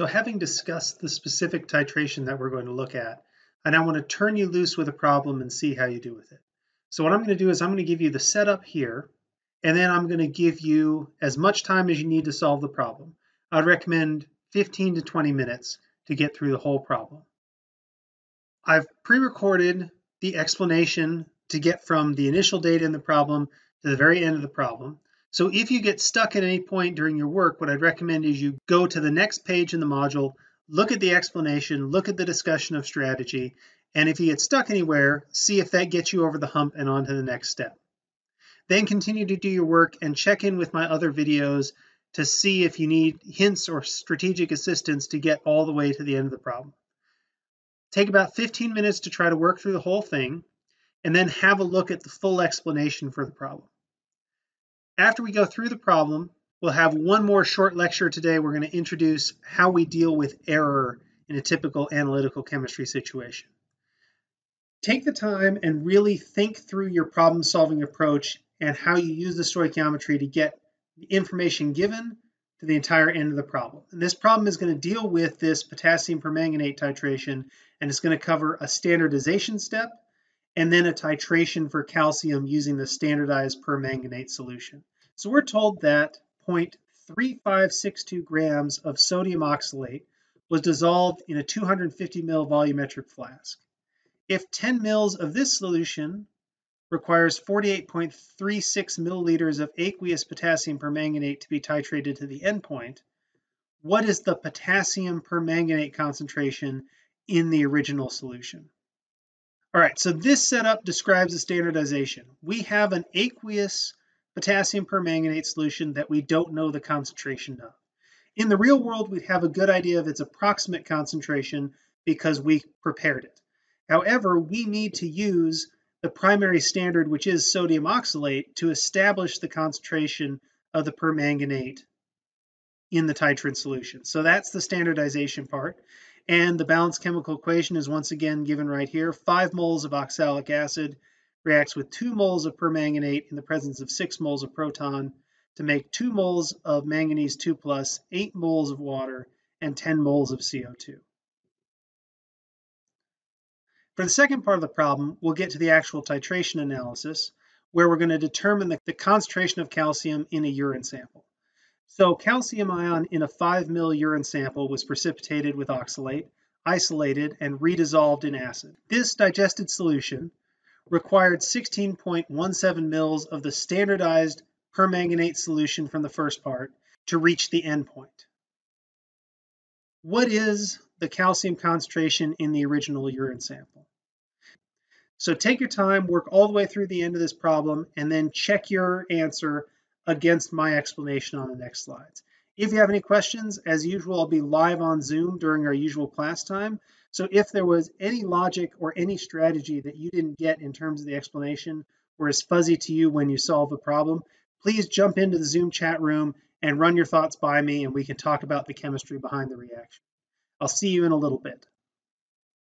so having discussed the specific titration that we're going to look at I want to turn you loose with a problem and see how you do with it. So what I'm going to do is I'm going to give you the setup here and then I'm going to give you as much time as you need to solve the problem. I'd recommend 15 to 20 minutes to get through the whole problem. I've pre-recorded the explanation to get from the initial data in the problem to the very end of the problem so if you get stuck at any point during your work what I'd recommend is you go to the next page in the module look at the explanation look at the discussion of strategy and if you get stuck anywhere see if that gets you over the hump and on to the next step. Then continue to do your work and check in with my other videos to see if you need hints or strategic assistance to get all the way to the end of the problem. Take about 15 minutes to try to work through the whole thing and then have a look at the full explanation for the problem after we go through the problem we'll have one more short lecture today. We're going to introduce how we deal with error in a typical analytical chemistry situation. Take the time and really think through your problem solving approach and how you use the stoichiometry to get the information given to the entire end of the problem. And this problem is going to deal with this potassium permanganate titration and it's going to cover a standardization step and then a titration for calcium using the standardized permanganate solution so we're told that 0.3562 grams of sodium oxalate was dissolved in a 250 ml volumetric flask. If 10 ml of this solution requires 48.36 milliliters of aqueous potassium permanganate to be titrated to the endpoint what is the potassium permanganate concentration in the original solution? All right so this setup describes the standardization. We have an aqueous potassium permanganate solution that we don't know the concentration of. In the real world we'd have a good idea of its approximate concentration because we prepared it. However we need to use the primary standard which is sodium oxalate to establish the concentration of the permanganate in the titrant solution. So that's the standardization part. And the balanced chemical equation is once again given right here five moles of oxalic acid reacts with two moles of permanganate in the presence of six moles of proton to make two moles of manganese 2 plus eight moles of water and 10 moles of CO2 for the second part of the problem we'll get to the actual titration analysis where we're going to determine the, the concentration of calcium in a urine sample. So calcium ion in a 5 mil urine sample was precipitated with oxalate isolated and redissolved in acid. This digested solution required 16.17 mils of the standardized permanganate solution from the first part to reach the endpoint. What is the calcium concentration in the original urine sample? So take your time work all the way through the end of this problem and then check your answer against my explanation on the next slides. If you have any questions as usual I'll be live on zoom during our usual class time so if there was any logic or any strategy that you didn't get in terms of the explanation or is fuzzy to you when you solve a problem please jump into the zoom chat room and run your thoughts by me and we can talk about the chemistry behind the reaction. I'll see you in a little bit